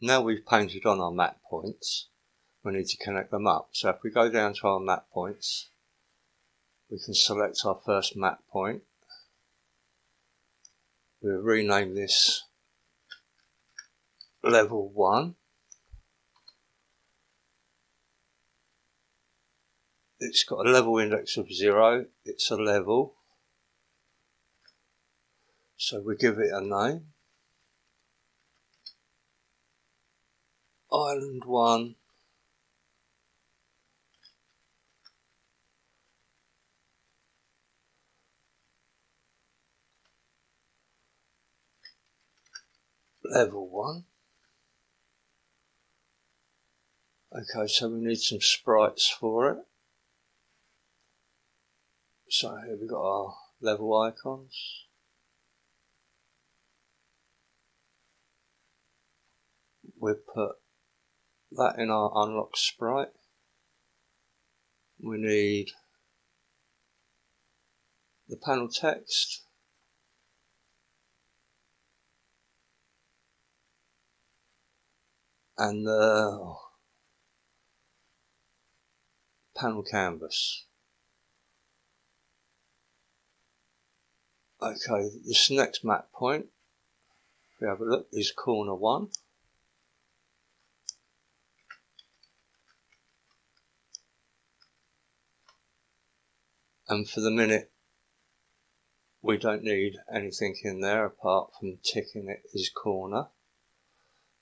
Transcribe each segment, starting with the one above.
now we've painted on our map points, we need to connect them up. So if we go down to our map points, we can select our first map point. We'll rename this level 1. It's got a level index of 0, it's a level. So we give it a name. Island 1 level 1 okay so we need some sprites for it. So here we've got our level icons? We put that in our unlock sprite. We need the panel text. And the panel canvas. Okay, this next map point, if we have a look, is corner one. And for the minute we don't need anything in there apart from ticking it as corner.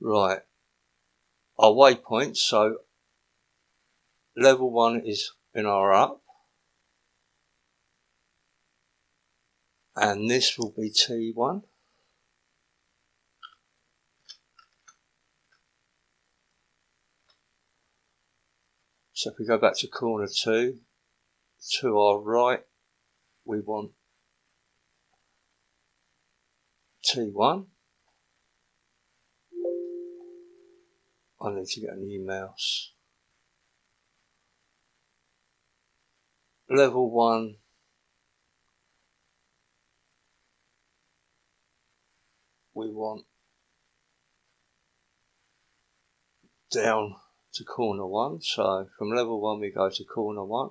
Right. Our waypoints so level one is in our up. And this will be T1 so if we go back to corner 2 to our right, we want T1. I need to get a new mouse. Level 1 we want down to corner 1 so from level 1 we go to corner 1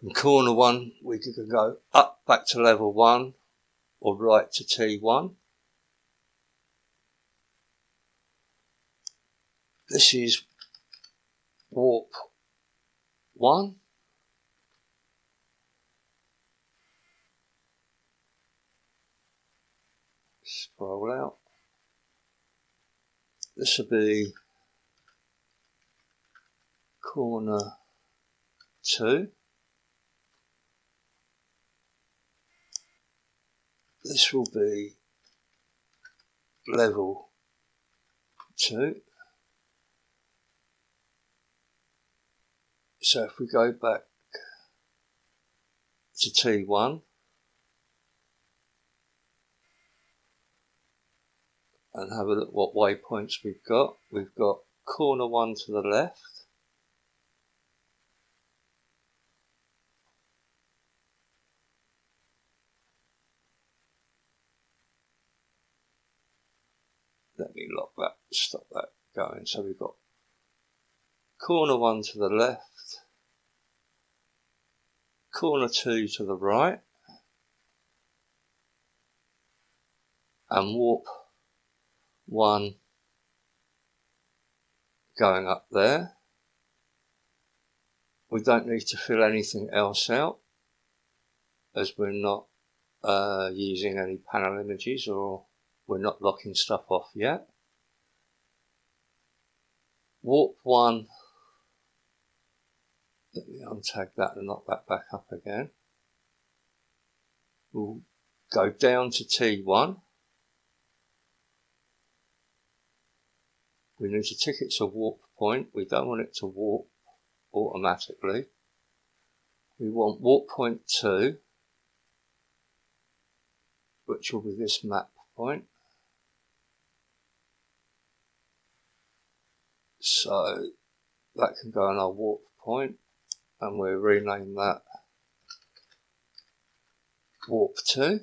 from corner one, we can go up back to level one or right to T1. This is warp one. Scroll out. This will be corner two. This will be level 2. So if we go back to T1 and have a look what waypoints we've got, we've got corner 1 to the left, lock that, stop that going. So we've got corner one to the left, corner two to the right, and warp one going up there. We don't need to fill anything else out as we're not uh, using any panel images or we're not locking stuff off yet. Warp 1, let me untag that and lock that back up again. We'll go down to T1. We need to tick it to warp point. We don't want it to warp automatically. We want warp point 2, which will be this map point. So that can go on our warp point and we'll rename that warp 2.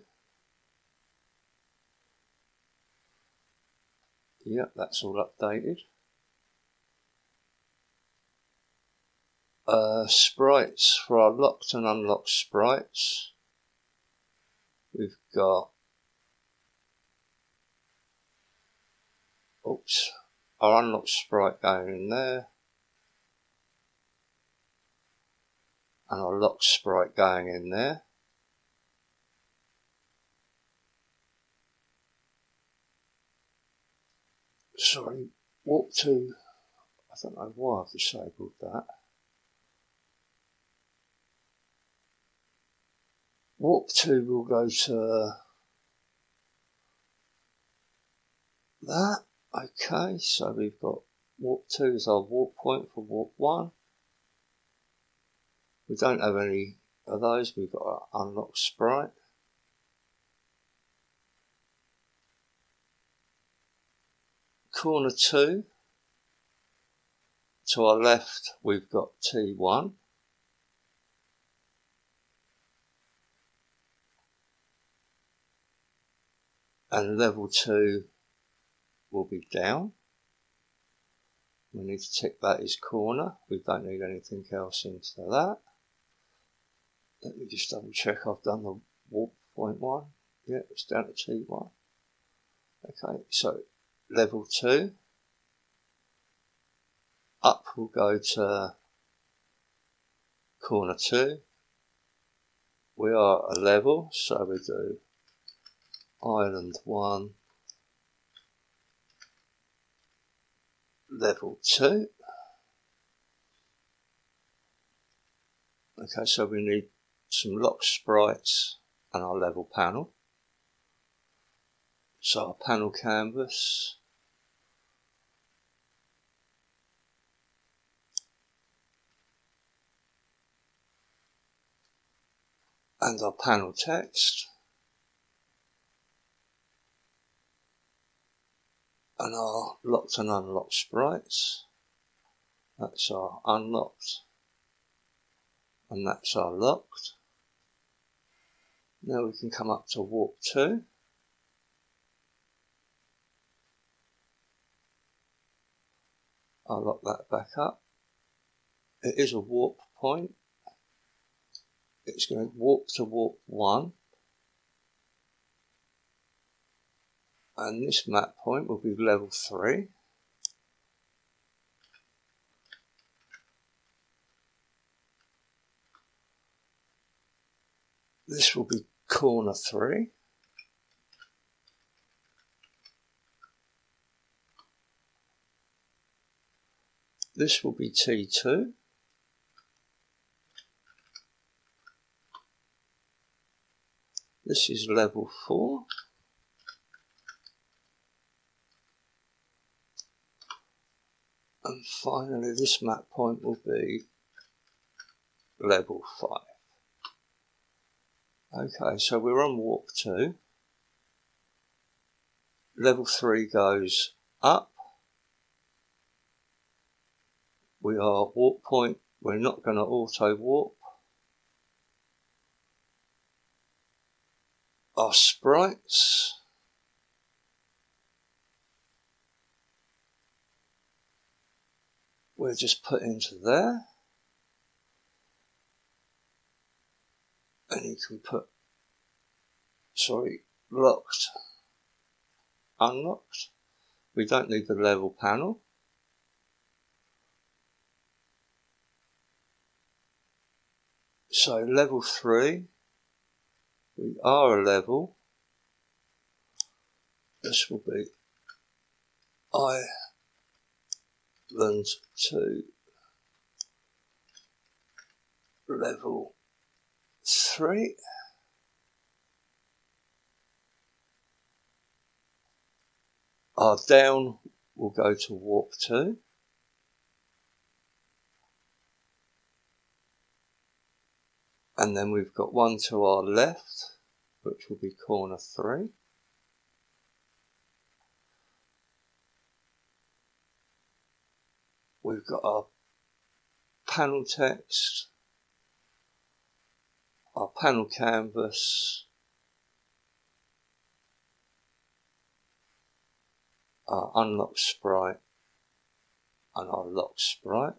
Yep, that's all updated. Uh, sprites for our locked and unlocked sprites. We've got our unlocked sprite going in there. And our locked sprite going in there. sorry, walk to, I don't know why I've disabled that. Warp 2 will go to that. Okay, so we've got warp 2 is our warp point for warp 1. We don't have any of those, we've got our unlock sprite. corner 2. To our left, we've got T1. And level 2 will be down. We need to tick that is corner. We don't need anything else into that. Let me just double check I've done the warp point one. Yeah, it's down to T1. Okay, so level 2. Up will go to corner 2. We are a level, so we do island 1, level 2. Okay, so we need some lock sprites and our level panel. So our panel canvas. And our panel text. And our locked and unlocked sprites. That's our unlocked. And that's our locked. Now we can come up to warp 2. I'll lock that back up. It is a warp point. It's going to warp to warp 1. And this map point will be level 3. This will be corner 3. This will be T2. This is level 4. And finally this map point will be level 5. Okay, so we're on warp 2. Level 3 goes up. we are warp point, we're not going to auto warp. Our sprites, we're just put into there. And you can put, sorry, locked, unlocked. We don't need the level panel. So level 3, we are a level. This will be island 2, level 3. Our down will go to warp 2. And then we've got one to our left, which will be corner three. We've got our panel text, our panel canvas, our unlock sprite and our lock sprite.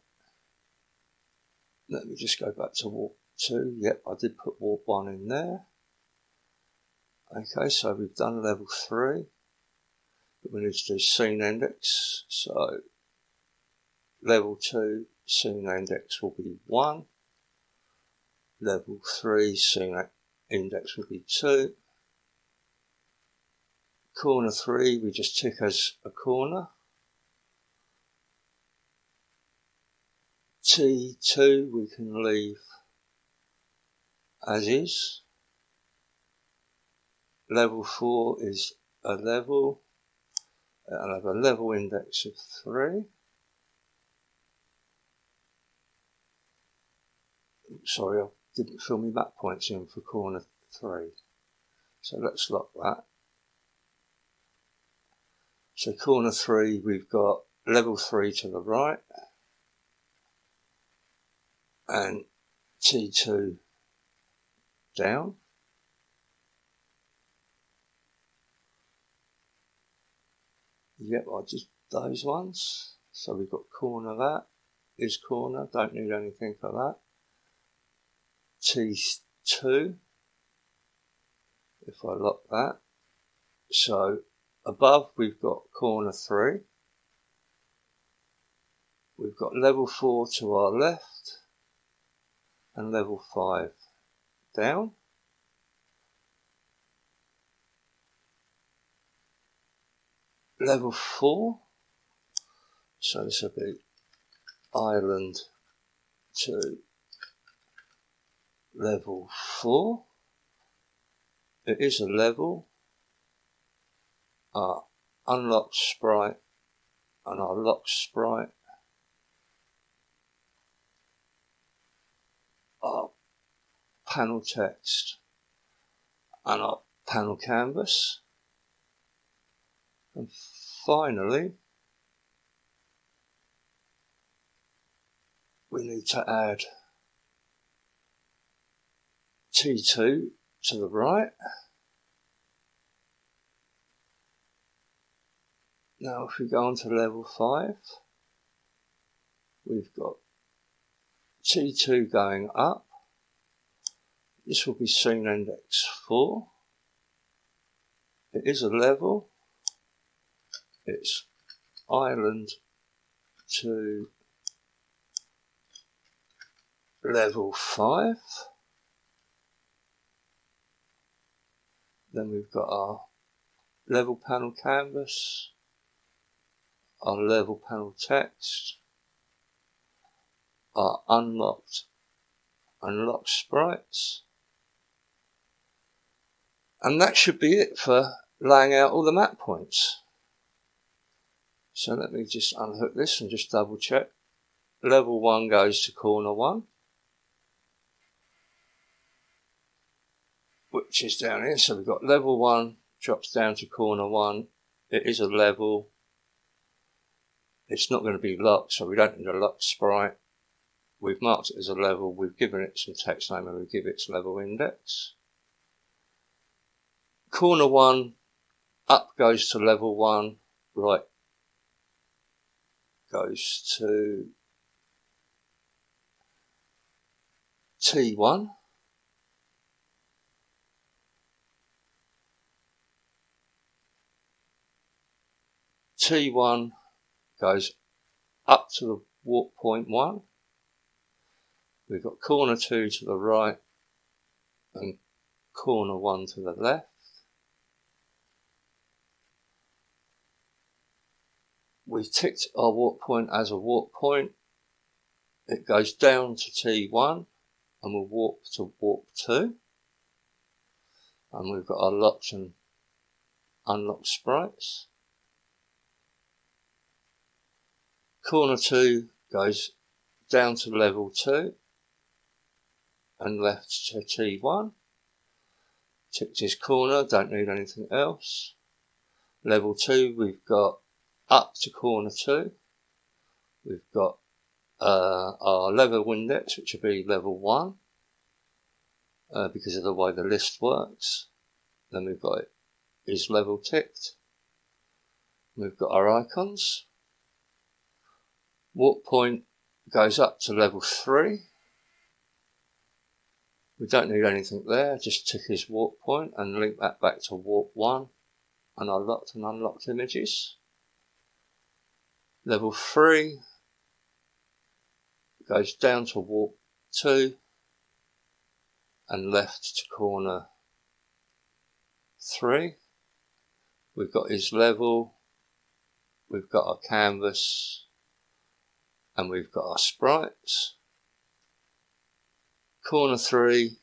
Let me just go back to warp 2. Yep, I did put warp 1 in there. Okay, so we've done level 3. But we need to do scene index. So level 2 scene index will be 1. Level 3 scene index will be 2. Corner 3 we just tick as a corner. T2 we can leave as is. Level 4 is a level. I'll have a level index of 3. Sorry, I didn't fill my map points in for corner 3. So let's lock that. So corner 3 we've got level 3 to the right and T2 down. Yep, I just those ones. So we've got corner that is corner, don't need anything for that. T2, if I lock that. So above we've got corner 3. We've got level 4 to our left and level 5 down. Level 4, so this will be island to level 4. It is a level. Our unlock sprite and our lock sprite our panel text and our panel canvas. And finally, we need to add T2 to the right. Now if we go on to level 5, we've got T2 going up. This will be scene index 4. It is a level. It's island to level 5. Then we've got our level panel canvas, our level panel text, are unlocked unlock sprites. And that should be it for laying out all the map points. So let me just unhook this and just double check. Level 1 goes to corner 1. Which is down here. So we've got level 1 drops down to corner 1. It is a level. It's not going to be locked, so we don't need a lock sprite. We've marked it as a level, we've given it some text name and we give it its level index. Corner 1, up goes to level 1, right goes to T1. T1 goes up to the warp point 1. We've got corner 2 to the right and corner 1 to the left. We've ticked our warp point as a warp point. It goes down to T1 and we'll warp to warp 2. And we've got our locked and unlocked sprites. Corner 2 goes down to level 2 and left to T1. Ticked his corner, don't need anything else. Level 2, we've got up to corner 2. We've got uh, our level index, which will be level 1, uh, because of the way the list works. Then we've got his level ticked. We've got our icons. Warp point goes up to level 3. We don't need anything there, just tick his warp point and link that back to warp 1 and our locked and unlocked images. Level 3 goes down to warp 2 and left to corner 3. We've got his level, we've got our canvas, and we've got our sprites. Corner 3,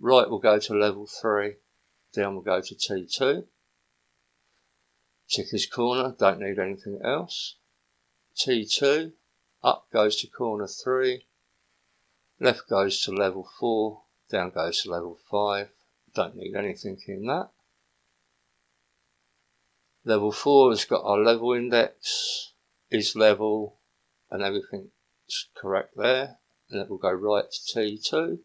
right will go to level 3, down will go to T2. Tick his corner, don't need anything else. T2, up goes to corner 3, left goes to level 4, down goes to level 5, don't need anything in that. Level 4 has got our level index, is level, and everything's correct there. And it will go right to T2.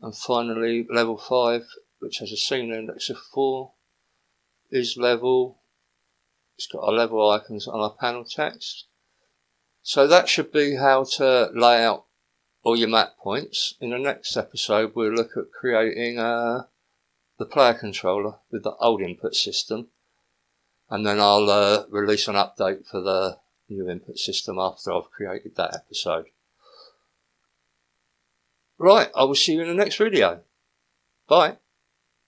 And finally, level 5, which has a scene index of 4, is level. It's got our level icons on our panel text. So that should be how to lay out all your map points. In the next episode, we'll look at creating uh, the player controller with the old input system. And then I'll uh, release an update for the new input system after I've created that episode. Right, I will see you in the next video. Bye.